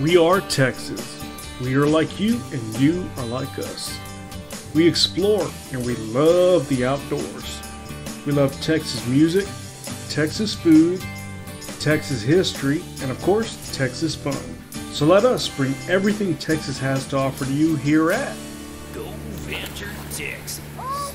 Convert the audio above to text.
We are Texas. We are like you, and you are like us. We explore and we love the outdoors. We love Texas music, Texas food, Texas history, and of course, Texas fun. So let us bring everything Texas has to offer to you here at Go Venture Texas.